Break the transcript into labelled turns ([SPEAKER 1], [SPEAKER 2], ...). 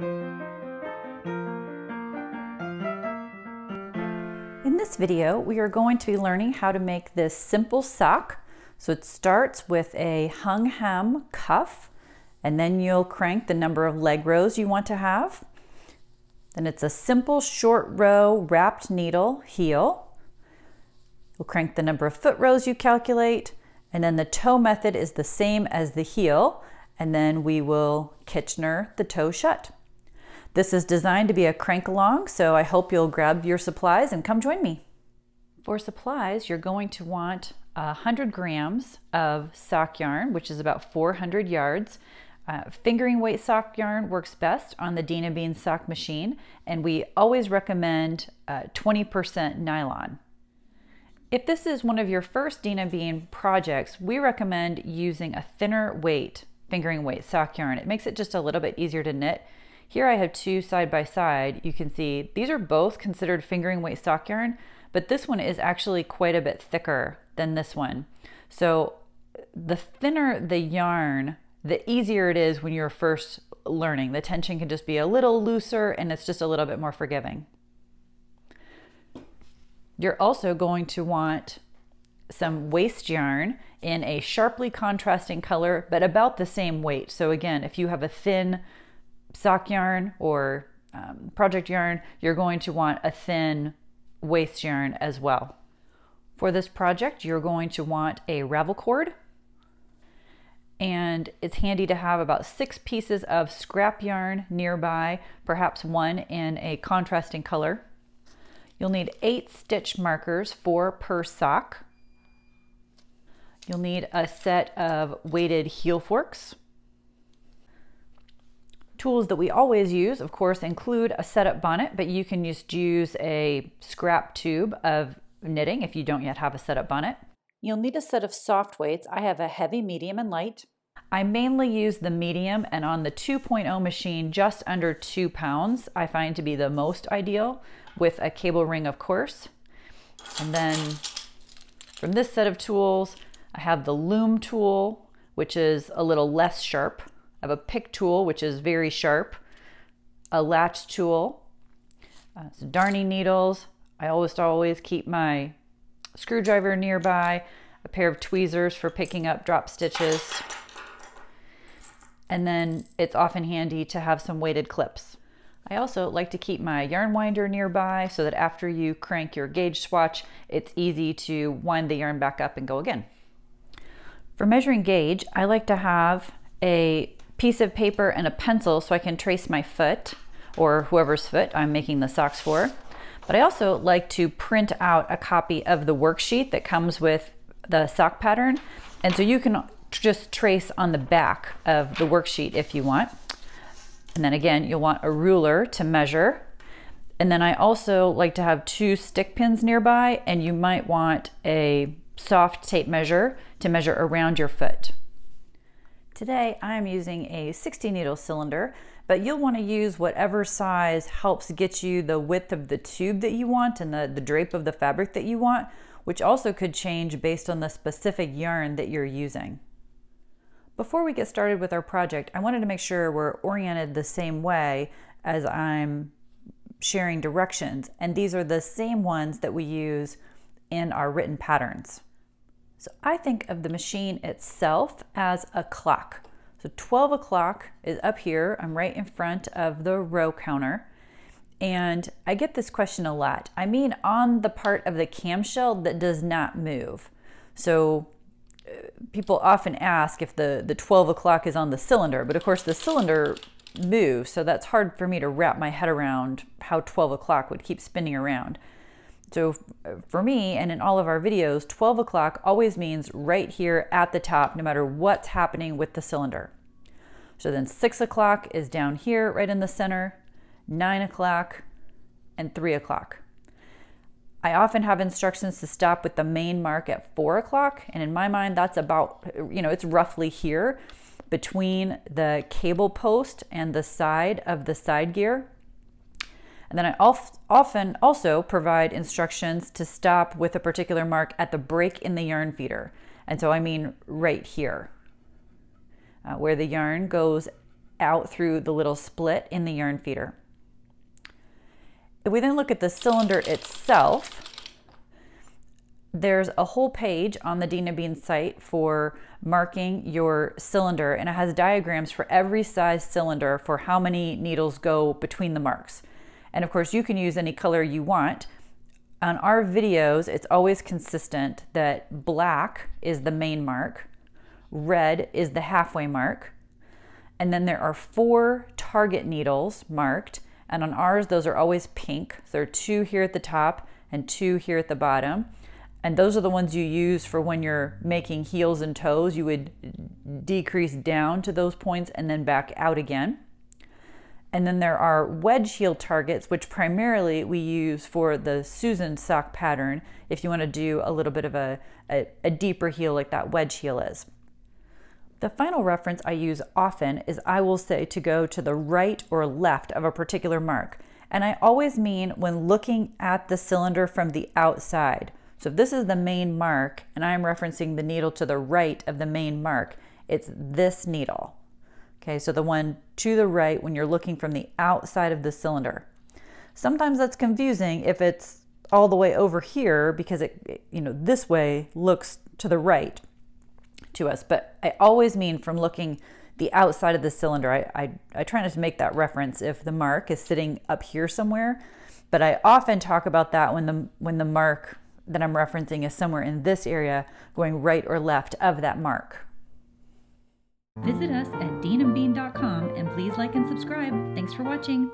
[SPEAKER 1] In this video, we are going to be learning how to make this simple sock. So it starts with a hung hem cuff, and then you'll crank the number of leg rows you want to have. Then it's a simple short row wrapped needle heel. You'll crank the number of foot rows you calculate, and then the toe method is the same as the heel, and then we will Kitchener the toe shut. This is designed to be a crank along, so I hope you'll grab your supplies and come join me. For supplies, you're going to want 100 grams of sock yarn, which is about 400 yards. Uh, fingering weight sock yarn works best on the Dean and Bean sock machine, and we always recommend 20% uh, nylon. If this is one of your first Dean and Bean projects, we recommend using a thinner weight fingering weight sock yarn. It makes it just a little bit easier to knit. Here I have two side by side. You can see these are both considered fingering weight sock yarn, but this one is actually quite a bit thicker than this one. So the thinner the yarn, the easier it is when you're first learning. The tension can just be a little looser and it's just a little bit more forgiving. You're also going to want some waste yarn in a sharply contrasting color, but about the same weight. So again, if you have a thin sock yarn or um, project yarn, you're going to want a thin waste yarn as well. For this project, you're going to want a ravel cord and it's handy to have about six pieces of scrap yarn nearby, perhaps one in a contrasting color. You'll need eight stitch markers, four per sock. You'll need a set of weighted heel forks. Tools that we always use, of course, include a setup bonnet, but you can just use a scrap tube of knitting if you don't yet have a setup bonnet. You'll need a set of soft weights. I have a heavy, medium, and light. I mainly use the medium and on the 2.0 machine, just under two pounds, I find to be the most ideal with a cable ring, of course. And then from this set of tools, I have the loom tool, which is a little less sharp have a pick tool, which is very sharp, a latch tool, uh, some darning needles. I always always keep my screwdriver nearby, a pair of tweezers for picking up drop stitches. And then it's often handy to have some weighted clips. I also like to keep my yarn winder nearby so that after you crank your gauge swatch, it's easy to wind the yarn back up and go again. For measuring gauge, I like to have a piece of paper and a pencil so I can trace my foot or whoever's foot I'm making the socks for. But I also like to print out a copy of the worksheet that comes with the sock pattern. And so you can just trace on the back of the worksheet if you want. And then again, you'll want a ruler to measure. And then I also like to have two stick pins nearby and you might want a soft tape measure to measure around your foot. Today I'm using a 60 needle cylinder, but you'll want to use whatever size helps get you the width of the tube that you want and the, the drape of the fabric that you want, which also could change based on the specific yarn that you're using. Before we get started with our project, I wanted to make sure we're oriented the same way as I'm sharing directions, and these are the same ones that we use in our written patterns. So I think of the machine itself as a clock. So 12 o'clock is up here. I'm right in front of the row counter. And I get this question a lot. I mean, on the part of the camshell that does not move. So uh, people often ask if the, the 12 o'clock is on the cylinder, but of course the cylinder moves, so that's hard for me to wrap my head around how 12 o'clock would keep spinning around. So for me and in all of our videos, 12 o'clock always means right here at the top, no matter what's happening with the cylinder. So then six o'clock is down here, right in the center, nine o'clock, and three o'clock. I often have instructions to stop with the main mark at four o'clock. And in my mind, that's about, you know, it's roughly here between the cable post and the side of the side gear. And then I often also provide instructions to stop with a particular mark at the break in the yarn feeder. And so I mean right here, uh, where the yarn goes out through the little split in the yarn feeder. If we then look at the cylinder itself, there's a whole page on the Dean and Bean site for marking your cylinder, and it has diagrams for every size cylinder for how many needles go between the marks. And of course, you can use any color you want. On our videos, it's always consistent that black is the main mark, red is the halfway mark, and then there are four target needles marked. And on ours, those are always pink. So there are two here at the top and two here at the bottom. And those are the ones you use for when you're making heels and toes. You would decrease down to those points and then back out again. And then there are wedge heel targets, which primarily we use for the Susan sock pattern if you want to do a little bit of a, a, a deeper heel like that wedge heel is. The final reference I use often is I will say to go to the right or left of a particular mark. And I always mean when looking at the cylinder from the outside. So if this is the main mark and I'm referencing the needle to the right of the main mark, it's this needle. Okay, so the one to the right when you're looking from the outside of the cylinder. Sometimes that's confusing if it's all the way over here because it, you know, this way looks to the right to us. But I always mean from looking the outside of the cylinder. I, I, I try not to make that reference if the mark is sitting up here somewhere, but I often talk about that when the, when the mark that I'm referencing is somewhere in this area going right or left of that mark.
[SPEAKER 2] Visit us at deanandbean.com and please like and subscribe. Thanks for watching.